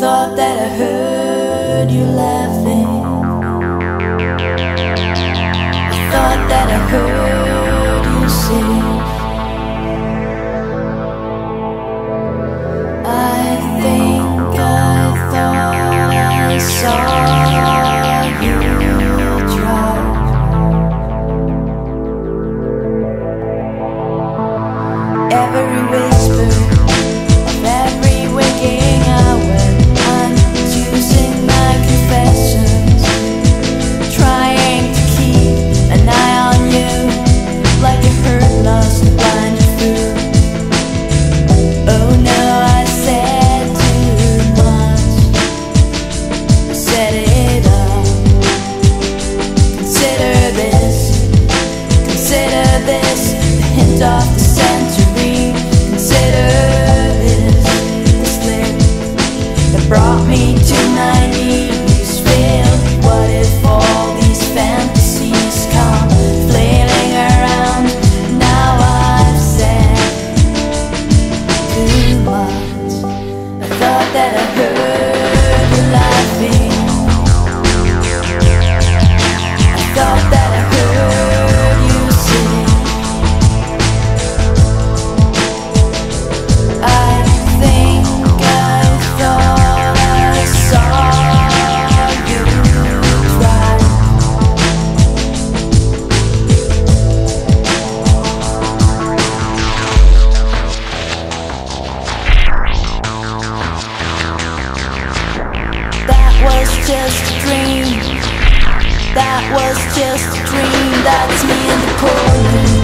thought that I heard you laughing. I thought that I heard. That was just a dream, that's me in the corner.